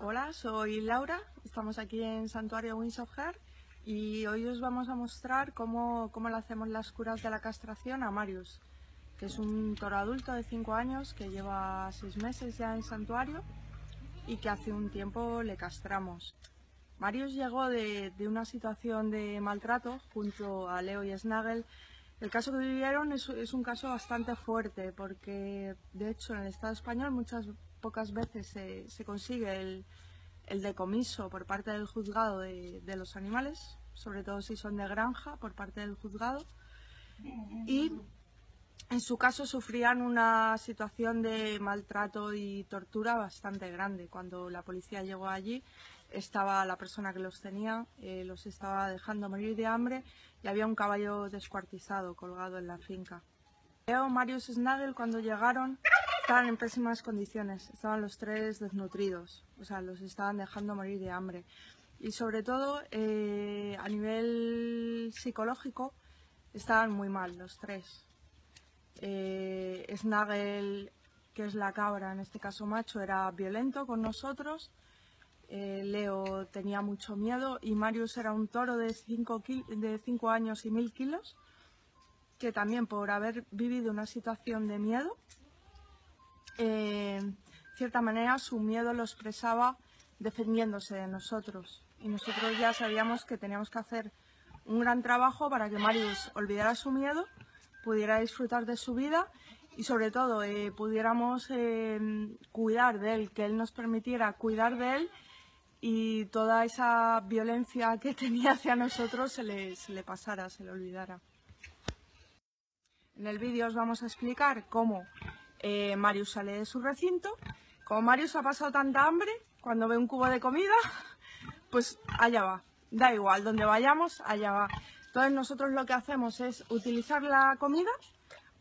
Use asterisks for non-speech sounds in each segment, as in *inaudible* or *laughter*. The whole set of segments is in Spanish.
Hola, soy Laura, estamos aquí en Santuario Wings of Hair y hoy os vamos a mostrar cómo, cómo le hacemos las curas de la castración a Marius, que es un toro adulto de 5 años que lleva 6 meses ya en Santuario y que hace un tiempo le castramos. Marius llegó de, una situación de maltrato junto a Leo y Snaggle. El caso que vivieron es, es un caso bastante fuerte porque de hecho en el Estado español muchas pocas veces se, consigue el, decomiso por parte del juzgado de, de, los animales, sobre todo si son de granja, por parte del juzgado. Y en su caso sufrían una situación de maltrato y tortura bastante grande. Cuando la policía llegó allí estaba la persona que los tenía, eh, los estaba dejando morir de hambre y había un caballo descuartizado colgado en la finca. Leo, Marius Snagel cuando llegaron estaban en pésimas condiciones, estaban los tres desnutridos, o sea, los estaban dejando morir de hambre. Y sobre todo, eh, a nivel psicológico, estaban muy mal los tres. Eh, Snagel, que es la cabra, en este caso macho, era violento con nosotros. Eh, Leo tenía mucho miedo y Marius era un toro de 5 de cinco años y mil kilos, que también por haber vivido una situación de miedo, cierta manera su miedo lo expresaba defendiéndose de nosotros. Y nosotros ya sabíamos que teníamos que hacer un gran trabajo para que Marius olvidara su miedo, pudiera disfrutar de su vida y sobre todo eh, pudiéramos eh, cuidar de él, que él nos permitiera cuidar de él y toda esa violencia que *laughs* tenía hacia nosotros se le, le pasara, se le olvidara. En el vídeo os vamos a explicar cómo eh, Marius sale de su recinto. Como Marius ha pasado tanta hambre, cuando ve un cubo de comida, *laughs* pues allá va. Da igual, donde vayamos, allá va. Entonces nosotros lo que hacemos es utilizar la comida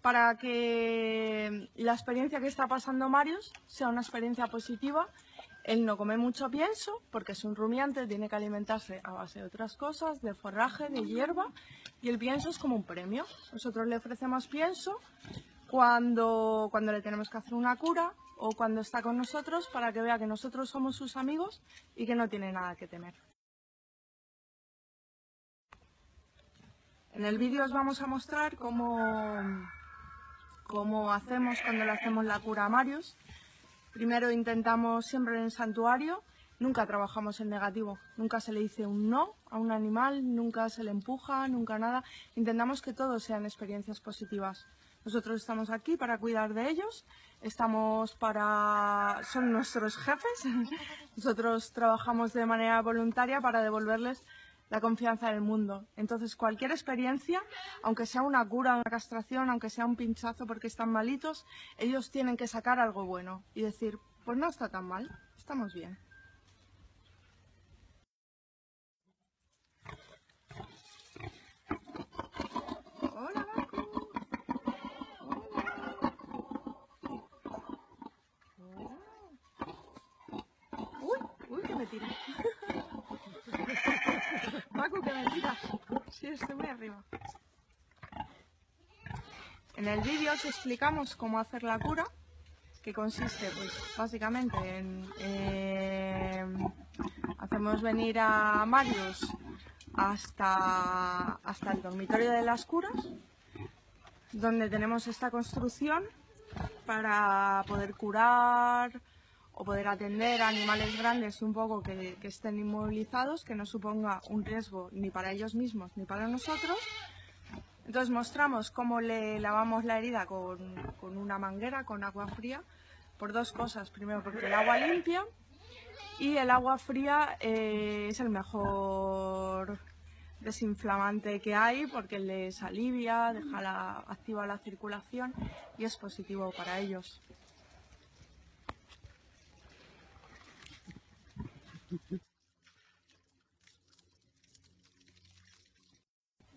para que la experiencia que está pasando Marius sea una experiencia positiva. Él no come mucho pienso porque es un rumiante, tiene que alimentarse a base de otras cosas, de forraje, de hierba y el pienso es como un premio. Nosotros le ofrecemos pienso cuando, cuando le tenemos que hacer una cura o cuando está con nosotros para que vea que nosotros somos sus amigos y que no tiene nada que temer. En el vídeo os vamos a mostrar cómo, cómo hacemos cuando le hacemos la cura a Marius. Primero intentamos siempre en el santuario, nunca trabajamos en negativo, nunca se le dice un no a un animal, nunca se le empuja, nunca nada. Intentamos que todos sean experiencias positivas. Nosotros estamos aquí para cuidar de ellos, estamos para... son nuestros jefes, *laughs* nosotros trabajamos de manera voluntaria para devolverles la confianza en el mundo. Entonces, cualquier experiencia, aunque sea una cura, una castración, aunque sea un pinchazo porque están malitos, ellos tienen que sacar algo bueno y decir, pues no está tan mal, estamos bien. En el vídeo os explicamos cómo hacer la cura, que consiste, pues, básicamente en... Eh, hacemos venir a Marius hasta, hasta el dormitorio de las curas, donde tenemos esta construcción para poder curar o poder atender a animales grandes un poco que, estén inmovilizados, que no suponga un riesgo ni para ellos mismos ni para nosotros. Entonces mostramos cómo le lavamos la herida con, con una manguera, con agua fría, por dos cosas. Primero porque el agua limpia y el agua fría eh, es el mejor desinflamante que hay porque les alivia, deja la, activa la circulación y es positivo para ellos.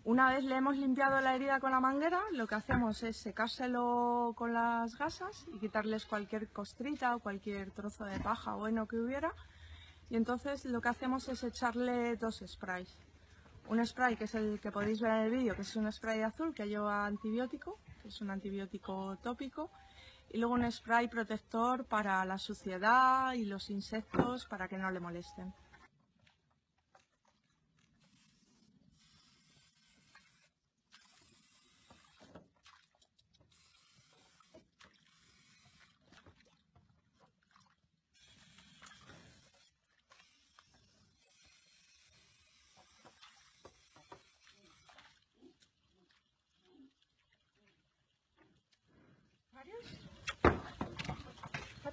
Una vez le hemos limpiado la herida con la manguera, lo que hacemos es secárselo con las gasas y quitarles cualquier costrita o cualquier trozo de paja o heno que hubiera. Y entonces lo que hacemos es echarle dos sprays. Un spray que es el que podéis ver en el vídeo, que es un spray azul que lleva antibiótico, que es un antibiótico tópico. Y luego un spray protector para la suciedad y los insectos para que no le molesten.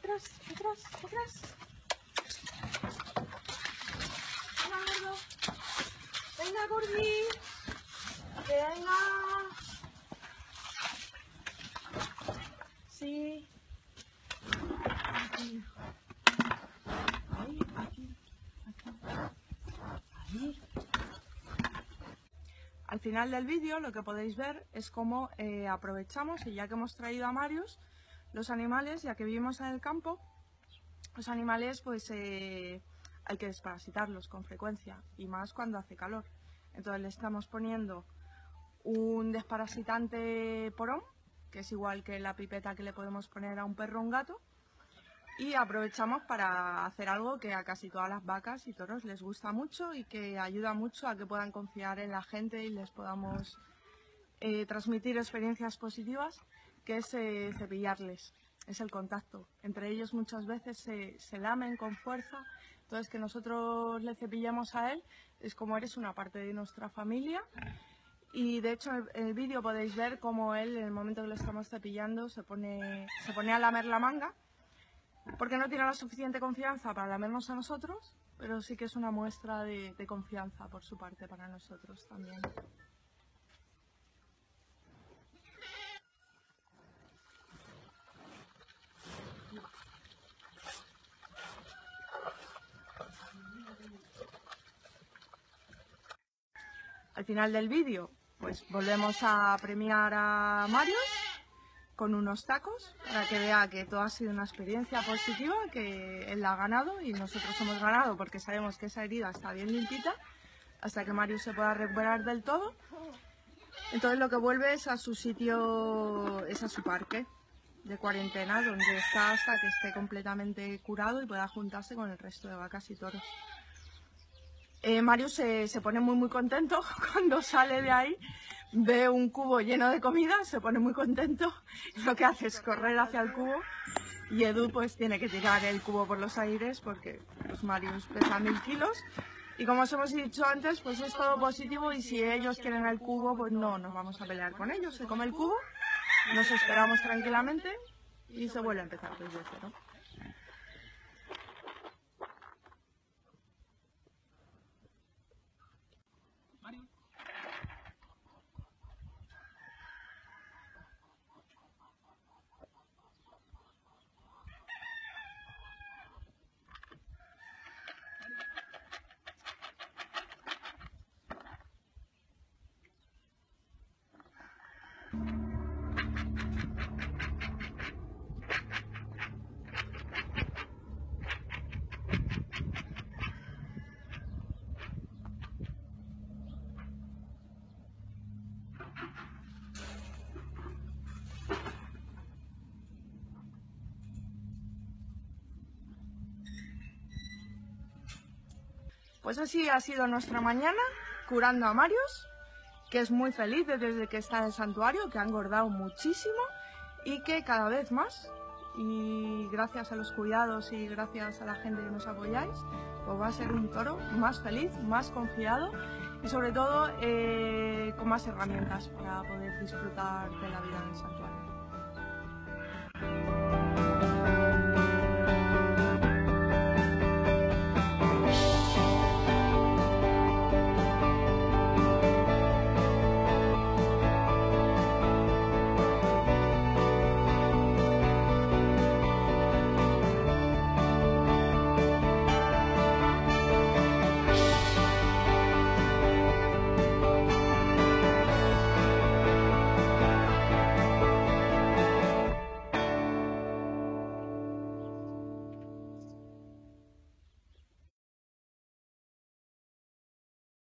Atrás, atrás, atrás. Venga, gordo. Venga, gordi. Venga. Sí. Aquí. Ahí, aquí, aquí. Ahí. Al final del vídeo lo que podéis ver es cómo eh, aprovechamos, y ya que hemos traído a Marius, los animales, ya que vivimos en el campo, los animales pues eh, hay que desparasitarlos con frecuencia y más cuando hace calor. Entonces le estamos poniendo un desparasitante porón, que es igual que la pipeta que le podemos poner a un perro o un gato, y aprovechamos para hacer algo que a casi todas las vacas y toros les gusta mucho y que ayuda mucho a que puedan confiar en la gente y les podamos eh, transmitir experiencias positivas, que es eh, cepillarles, es el contacto. Entre ellos muchas veces se, lamen con fuerza, entonces que nosotros le cepillamos a él es como eres una parte de nuestra familia y de hecho en el, vídeo podéis ver cómo él en el momento que lo estamos cepillando se pone, se pone a lamer la manga porque no tiene la suficiente confianza para lamernos a nosotros, pero sí que es una muestra de confianza por su parte para nosotros también. Al final del vídeo, pues volvemos a premiar a Marius con unos tacos para que vea que todo ha sido una experiencia positiva, que él la ha ganado y nosotros hemos ganado porque sabemos que esa herida está bien limpita hasta que Marius se pueda recuperar del todo. Entonces lo que vuelve es a su sitio, es a su parque de cuarentena, donde está hasta que esté completamente curado y pueda juntarse con el resto de vacas y toros. Eh, Marius se, se pone muy muy contento *laughs* cuando sale de ahí ve un cubo lleno de comida, se pone muy contento, *laughs* lo que hace es correr hacia el cubo y Edu pues tiene que tirar el cubo por los aires porque los Marius pesan mil kilos y como os hemos dicho antes pues es todo positivo y si ellos quieren el cubo pues no nos vamos a pelear con ellos, se come el cubo, nos esperamos tranquilamente y se vuelve a empezar desde cero. Pues así ha sido nuestra mañana curando a Marius, que es muy feliz desde que está en el santuario, que ha engordado muchísimo y que cada vez más, y gracias a los cuidados y gracias a la gente que nos apoyáis, pues va a ser un toro más feliz, más confiado y sobre todo eh, con más herramientas para poder disfrutar de la vida en el santuario.